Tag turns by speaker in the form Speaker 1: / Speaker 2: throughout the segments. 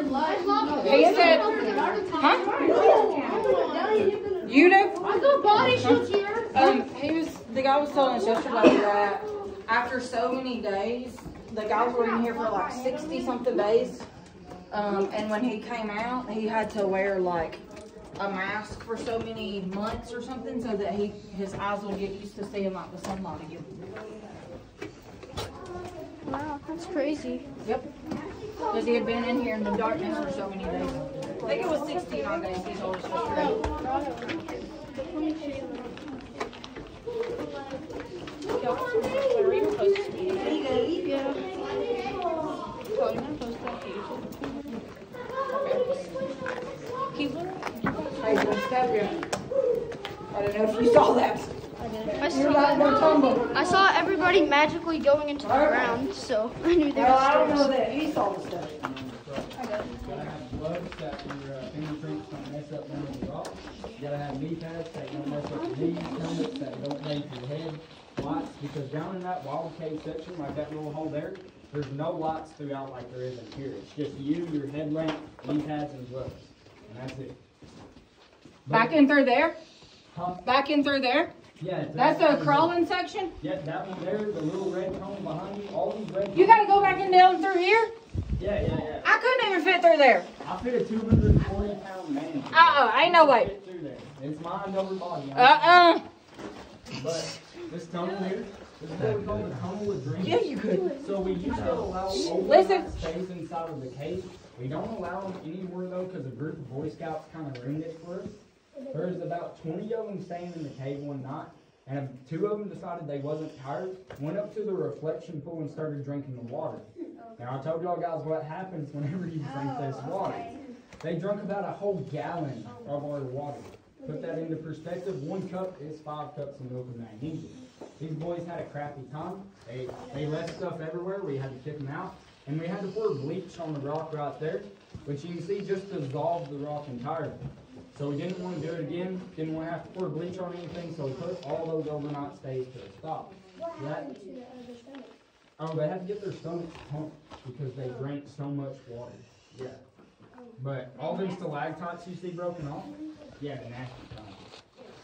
Speaker 1: He said, huh? You do?
Speaker 2: I got body shoots here.
Speaker 1: Um, he was, the guy was telling us yesterday that after so many days, the guys were in here for like sixty something days. Um, and when he came out, he had to wear like a mask for so many months or something so that he, his eyes would get used to seeing like the sunlight again.
Speaker 2: Wow, that's crazy.
Speaker 1: Yep. Because he had been in here in the darkness for so many days. I think it was sixteen odd days he told us yesterday.
Speaker 2: Yeah.
Speaker 1: Hey, don't step here. I don't know if you saw that.
Speaker 2: I
Speaker 1: You're about to
Speaker 2: saw,
Speaker 1: tumble.
Speaker 2: I saw everybody magically going into the ground, so I knew there
Speaker 1: Well, I don't know that he saw the stuff.
Speaker 3: Gotta have gloves that your uh, fingerprints don't mess up none of the rock. You gotta have knee pads that don't mess up your knees, helmets that don't break your head, lights, because down in that wild cave section, like that little hole there, there's no lights throughout like there is in here. It's just you, your headlamp, knee pads, and gloves, and that's it. But-
Speaker 1: Back in through there?
Speaker 3: Huh?
Speaker 1: Back in through there?
Speaker 3: Yeah.
Speaker 1: That's
Speaker 3: that
Speaker 1: the crawling section?
Speaker 3: Yeah, that one there, the little red cone behind you, all these red.
Speaker 1: You gotta go back and down through here?
Speaker 3: Yeah, yeah, yeah.
Speaker 1: I couldn't even fit through there.
Speaker 3: I fit a 240 pound man.
Speaker 1: Uh-uh, ain't no way.
Speaker 3: Fit through there. It's mind over body.
Speaker 1: Uh-uh.
Speaker 3: But this tunnel here, this is what we call the tunnel of dreams.
Speaker 1: Yeah, you could.
Speaker 3: So we used to allow
Speaker 1: Listen.
Speaker 3: stays inside of the cave. We don't allow them anymore though, because a group of Boy Scouts kind of ruined it for us. There's about 20 of them staying in the cave one night, and two of them decided they wasn't tired, went up to the reflection pool and started drinking the water. Now I told y'all guys what happens whenever you drink this water. They drank about a whole gallon of our water. Put that into perspective, one cup is five cups of milk man needed. These boys had a crappy time. They, they left stuff everywhere. We had to kick them out. And we had to pour bleach on the rock right there, which you can see just dissolved the rock entirely. So we didn't want to do it again, didn't want to have to pour bleach on anything, so we put all those overnight stays to a stop. That- Oh, they had to get their stomachs pumped because they drank so much water. Yeah. But all them stalactites you see broken off, yeah, nasty times.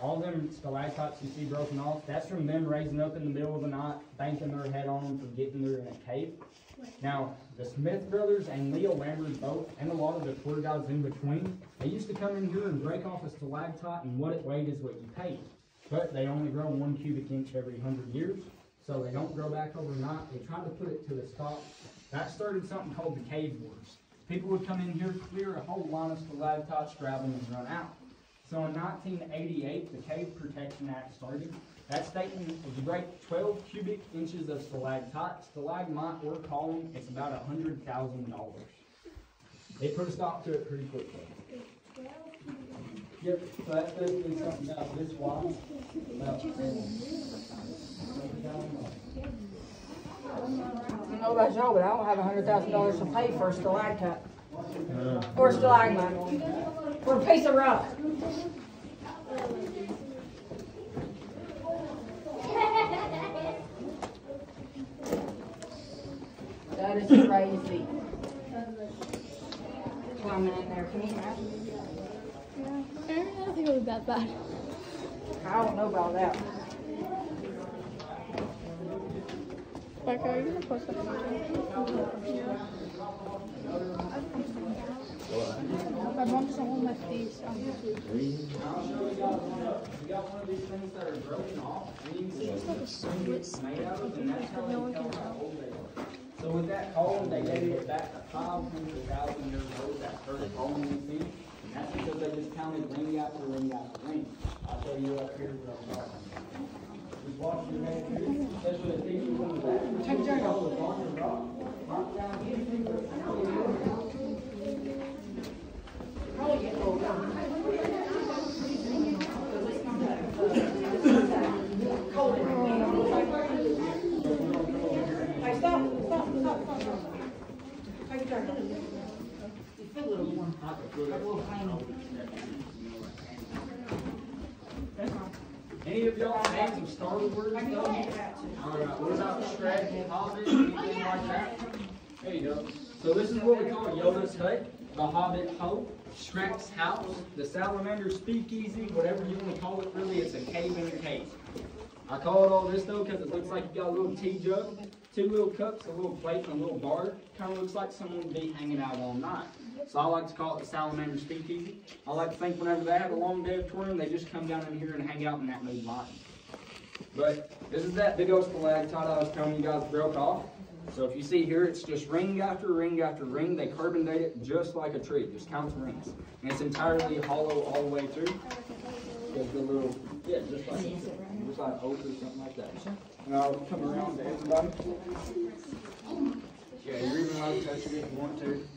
Speaker 3: All them stalactites you see broken off, that's from them raising up in the middle of the night, banking their head on them for getting there in a cave. Now, the Smith brothers and Leo Lambert both, and a lot of the tour guides in between, they used to come in here and break off a stalactite, and what it weighed is what you paid. But they only grow one cubic inch every hundred years, so they don't grow back overnight. They tried to put it to a stop. That started something called the Cave Wars. People would come in here, clear a whole line of stalactites, grab them, and run out. So in 1988, the Cave Protection Act started. That statement, was break 12 cubic inches of stalactite, stalagmite, or column, it's about $100,000. They put a stop to it pretty quickly. Yep, so that's basically something about this wide. About, um,
Speaker 1: I don't know about y'all, but I don't have a hundred thousand dollars to pay for a stalactite. Uh. Or a stalagmite. Or a piece of rock. That is crazy. Climbing in there, can you imagine?
Speaker 2: I don't think it was that bad.
Speaker 1: I don't know about that.
Speaker 2: Like, are you gonna post that My mom doesn't want my face on YouTube. It's like a
Speaker 3: how they
Speaker 2: No one can
Speaker 3: are. So with that column, they dated it back to five hundred thousand years old, that first column we see. That's because they just counted ring after ring after ring. I'll show you up here a moment. Just your especially the people in the back. Take your jacket off. On the rock. Mark down here.
Speaker 1: Hey, stop, stop, stop, stop, stop. Take a turn. You feel a little warm. A little pain.
Speaker 3: Any of y'all fans of Star Wars? Though?
Speaker 1: go ahead and that too.
Speaker 3: Alright, what about Shrek, and Hobbit, anything like that? There you go. So this is what we call Yoda's hut. the Hobbit Hole, Shrek's house, the Salamander Speakeasy, whatever you want to call it. Really, it's a cave in a cave. I call it all this though because it looks like you got a little tea jug, two little cups, a little plate, and a little bar. Kind of looks like someone would be hanging out all night. So I like to call it the Salamander Speakeasy. I like to think whenever they have a long day of touring, they just come down in here and hang out in that mood lighting. But this is that big old stalactite I was telling you guys broke off. So if you see here, it's just ring after ring after ring. They carbon date it just like a tree, just counts the rings. And it's entirely hollow all the way through. There's the little, yeah, just like, just like oak or something like that. And I'll come around to everybody. Yeah, you're even allowed to touch it if you want to.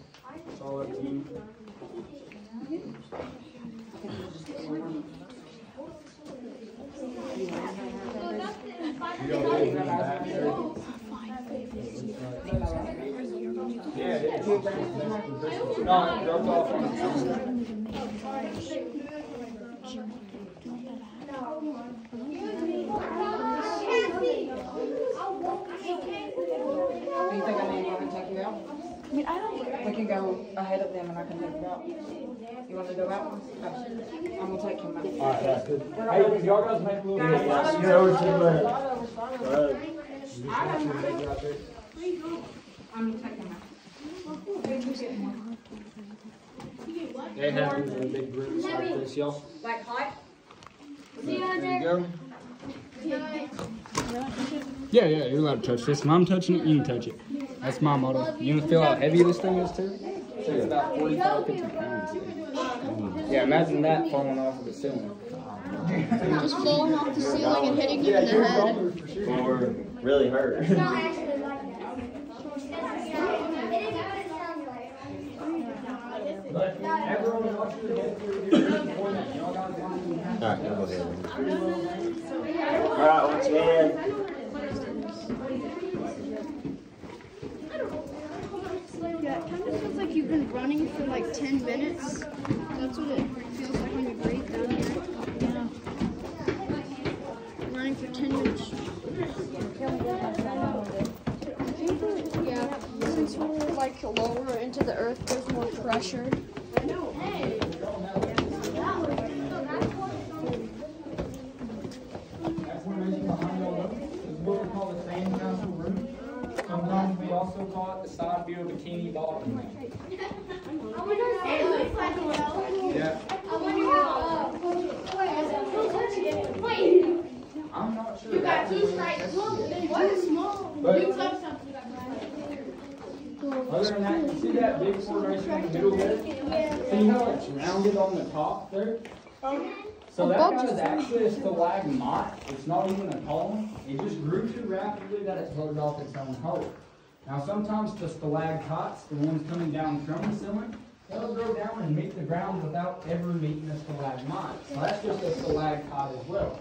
Speaker 3: No, it dropped off on its own.
Speaker 1: Do you think I need to go and take you out?
Speaker 2: I mean, I don't.
Speaker 1: We can go ahead of them and I can take you out. You wanna go out? Okay. I'm gonna take him out.
Speaker 3: Alright, that's good. Hey, y'all guys make a little.
Speaker 1: Guys,
Speaker 3: You know, it's in there.
Speaker 1: Slide over, slide over. I'm gonna take him out.
Speaker 3: They have these in big groups like this, y'all.
Speaker 1: Like height?
Speaker 3: There you go. Yeah, yeah, you're allowed to touch this. When I'm touching it, you can touch it. That's my motto. You want feel how heavy this thing is too? It's about 45, 50 pounds. Yeah, imagine that falling off of the ceiling.
Speaker 2: Just falling off the ceiling and hitting you in the head.
Speaker 3: for sure.
Speaker 4: or really hurt.
Speaker 3: But everyone watch your head through here. Y'all got it.
Speaker 4: Alright, go ahead. Alright, once again.
Speaker 2: Yeah, it kind of feels running for like 10 minutes. That's what it feels like when you breathe down here. Yeah. Running for 10 minutes. Yeah, since we're like lower into the earth, there's more pressure.
Speaker 3: That formation behind all of them is what we call the sandcastle room. Sometimes we also call it the side view bikini bottom. Yeah. I'm not sure.
Speaker 5: You got two
Speaker 3: That's-
Speaker 5: strikes.
Speaker 3: that's-
Speaker 5: One is small.
Speaker 3: But-
Speaker 5: You touch something.
Speaker 3: Other than that, you see that in the middle there? See how it's rounded on the top there? So that guy is actually a stalagmite. It's not even a column. It just grew too rapidly that it floated off its own hole. Now sometimes the stalactites, the ones coming down from the ceiling, they'll go down and meet the ground without ever meeting a stalagmite. So that's just a stalactite as well.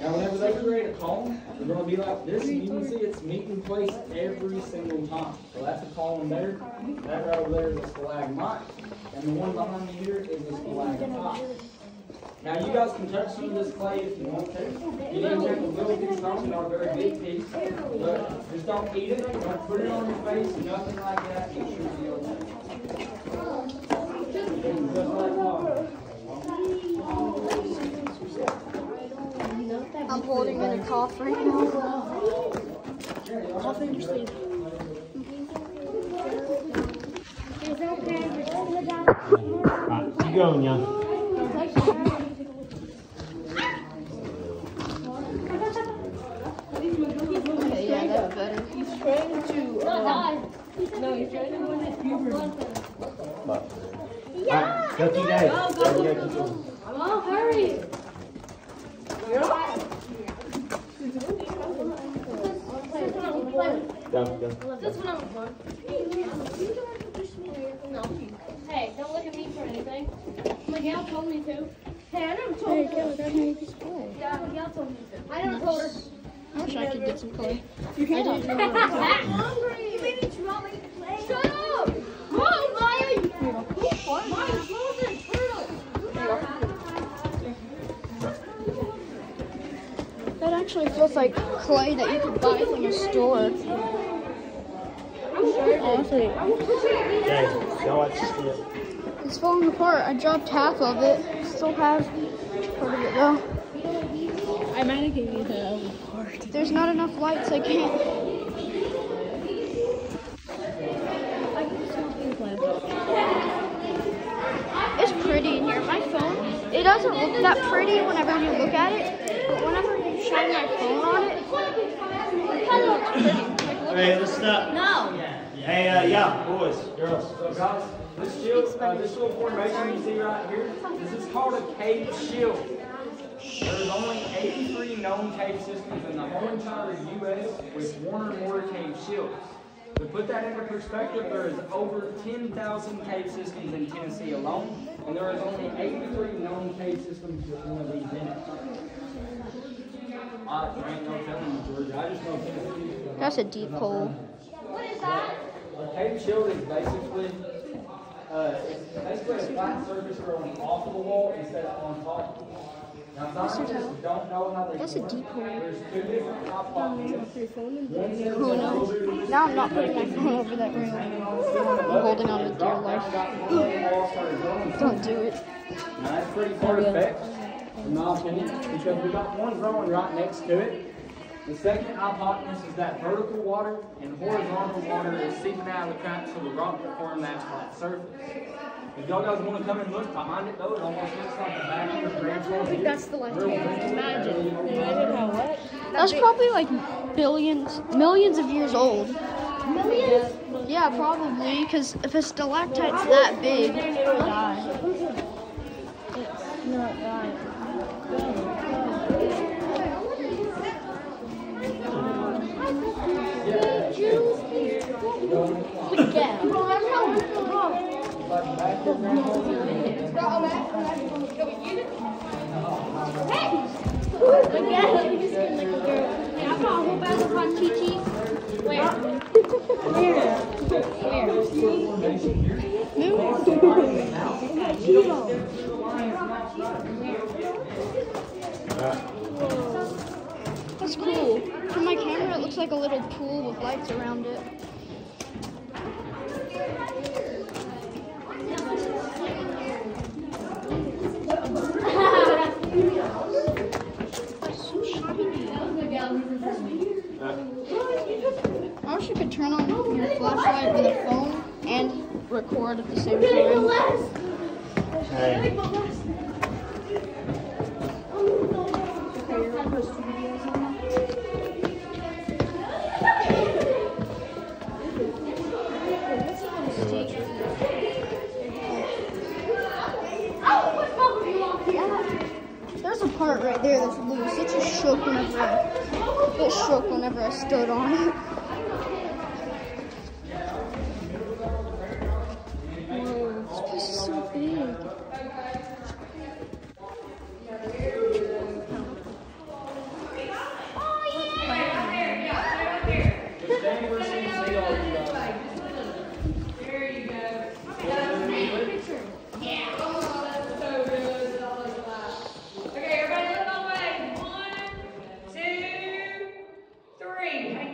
Speaker 3: Now whenever they create a column, they're gonna be like this, and you can see it's meeting place every single time. So that's a column there, that right over there is a stalagmite, and the one behind me here is a stalactite. Now you guys can touch some of this clay if you want to. You can take a little piece off, not a very big piece, but just don't eat it, don't put it on your face, nothing like that, it should be okay. Just like water.
Speaker 2: I'm holding in a cough right now. Cough in your sleeve.
Speaker 4: Alright, keep going, young.
Speaker 2: Okay, yeah, that's better.
Speaker 4: Alright, go keep going. Go, go, keep going.
Speaker 5: Oh, hurry.
Speaker 4: Go, go.
Speaker 5: This one I'm fun. No. Hey, don't look at me for anything. Miguel told me to. Hey, I never told her. Yeah, Miguel told me to. I never told her.
Speaker 2: I wish I could get some clay.
Speaker 5: You can't. I'm hungry. You made me draw my play. Shut up! Mom, Maya! Maya, frozen turtle.
Speaker 2: That actually feels like clay that you could buy from a store.
Speaker 5: I'm sure.
Speaker 2: honestly.
Speaker 4: Okay, y'all watch.
Speaker 2: It's falling apart. I dropped half of it. Still have part of it though.
Speaker 6: I might have given you the other part.
Speaker 2: There's not enough lights. I can't. It's pretty in here. My phone, it doesn't look that pretty whenever you look at it, but whenever you shine my phone on it, it kind of looks pretty. Like, look
Speaker 4: Hey, listen up.
Speaker 5: No.
Speaker 4: Hey, uh, yeah, boys, girls.
Speaker 3: So guys, this shield, uh, this little formation you see right here, this is called a cave shield. There's only 83 known cave systems in the whole entire U.S. with one or more cave shields. To put that into perspective, there is over 10,000 cave systems in Tennessee alone, and there is only 83 known cave systems with one of these in it. I there ain't no telling you, I just know Tennessee.
Speaker 2: That's a deep hole.
Speaker 5: What is that?
Speaker 3: Cave shield is basically, uh, it's basically a flat surface growing off of the wall instead of on top. Now, scientists don't know how they
Speaker 2: That's a deep hole.
Speaker 3: There's two different hypotheses. One says
Speaker 2: Oh no.
Speaker 3: closer to the
Speaker 2: Now I'm not putting my phone over that ring.
Speaker 3: hanging on the ceiling above
Speaker 2: holding on to dear life.
Speaker 3: down got one of the walls started growing.
Speaker 2: Don't do it.
Speaker 3: Now, that's pretty perfect, in my opinion, because we got one growing right next to it. The second hypothesis is that vertical water and horizontal water is seeping out of the cracks of the rock to form that flat surface. If y'all guys want to come and look behind it though, it almost looks like a vacuum of rainfall. I think
Speaker 2: that's the left hand.
Speaker 6: Imagine. Imagine how what?
Speaker 2: That's probably like billions, millions of years old.
Speaker 5: Millions?
Speaker 2: Yeah, probably, because if a stalactite's that big,
Speaker 6: It will die. It's not dying.
Speaker 5: I brought a whole bag of hot Chi-Chis. Where?
Speaker 2: That's cool. From my camera, it looks like a little pool with lights around it. So shiny. Turn on your flashlight with a phone and record at the same time.
Speaker 4: Hey,
Speaker 2: There's a part right there that's loose. It just shook whenever I, it shook whenever I stood on it. Whoa, this place is so big.
Speaker 3: Stand where she can see all of you guys.
Speaker 7: Okay, everybody look my way. One, two, three. Hey,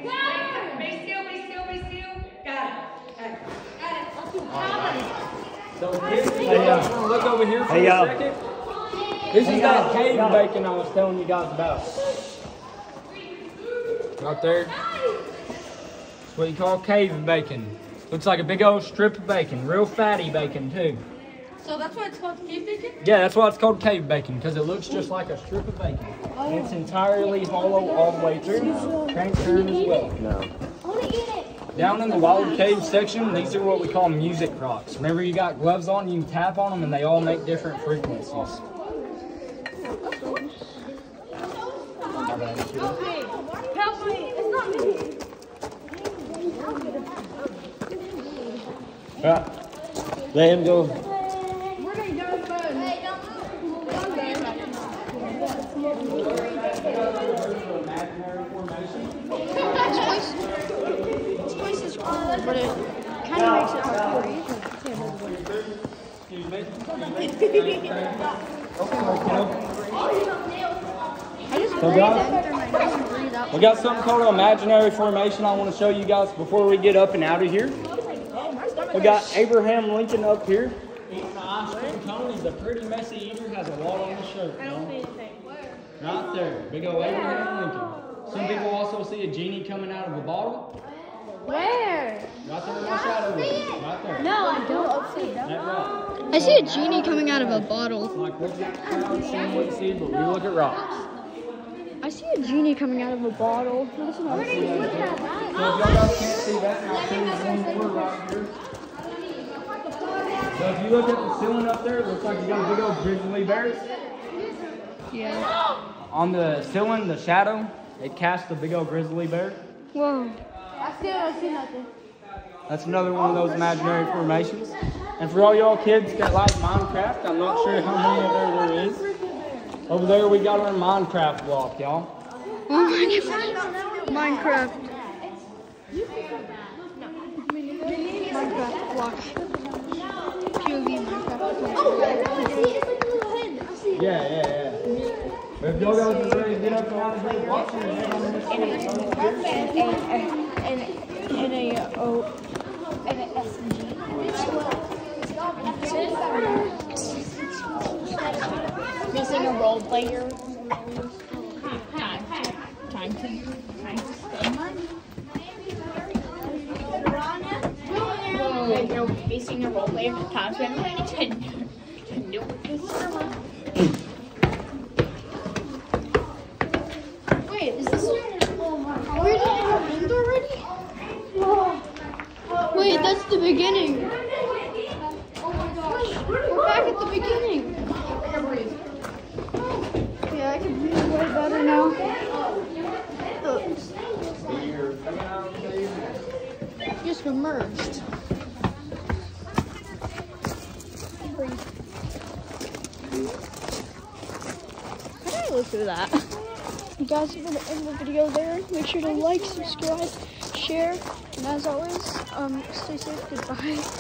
Speaker 7: Be still, be still, be still. Got it. Got it. Got it.
Speaker 3: So kids, hey, uh, look over here for
Speaker 4: Hey,
Speaker 3: a
Speaker 4: y'all.
Speaker 3: second. This is that cave bacon I was telling you guys about. Right there. It's what you call cave bacon. Looks like a big old strip of bacon, real fatty bacon too.
Speaker 7: So that's why it's called cave bacon?
Speaker 3: Yeah, that's why it's called cave bacon because it looks just like a strip of bacon. And it's entirely hollow all the way through, transparent as well.
Speaker 4: no.
Speaker 5: I want to eat it.
Speaker 3: Down in the wild cave section, these are what we call music rocks. Whenever you got gloves on, you can tap on them and they all make different frequencies.
Speaker 5: Help me. It's not me.
Speaker 4: Alright. Let him go.
Speaker 2: This place, this place is cool, but it kind of makes it hard to breathe.
Speaker 3: Excuse me.
Speaker 2: I just
Speaker 3: So guys-
Speaker 2: in through my nose and breathe out.
Speaker 3: We got something called an imaginary formation I want to show you guys before we get up and out of here. We got Abraham Lincoln up here. Eating the ice cream cone. He's a pretty messy eater. Has a lot on his shirt. I don't see anything. Right there. Big old Abraham Lincoln. Some people also see a genie coming out of a bottle.
Speaker 2: Where?
Speaker 3: Right there in the shadow. Right there.
Speaker 2: No, I don't see it.
Speaker 3: That rock.
Speaker 2: I see a genie coming out of a bottle.
Speaker 3: Like we're proud seeing what you see, but we look at rocks.
Speaker 2: I see a genie coming out of a bottle. That's not
Speaker 3: So if y'all oh, guys can't see that, I'll show you right here. So if you look at the ceiling up there, it looks like you got a big old grizzly bear.
Speaker 2: Yeah.
Speaker 3: On the ceiling, the shadow, it casts a big old grizzly bear.
Speaker 2: Whoa.
Speaker 5: I still don't see nothing.
Speaker 3: That's another one of those imaginary formations. And for all y'all kids that like Minecraft, I'm not sure how many of there there is. Over there we got our Minecraft block, y'all.
Speaker 2: Oh. Minecraft. Minecraft block. POV Minecraft.
Speaker 3: Yeah, yeah, yeah. But if y'all guys are ready to get up and out of here, watch your head on this
Speaker 6: And, Missing a role player. Time, time money. Missing a role player. Time to spend money. To, to do this. Wait, is this? We're in the end already?
Speaker 2: Wait, that's the beginning. Oh my gosh. We're back at the beginning. Yeah, I can breathe way better now. Just emerged. How did I look through that? You guys are gonna end the video there. Make sure to like, subscribe, share, as always, um, stay safe. Goodbye.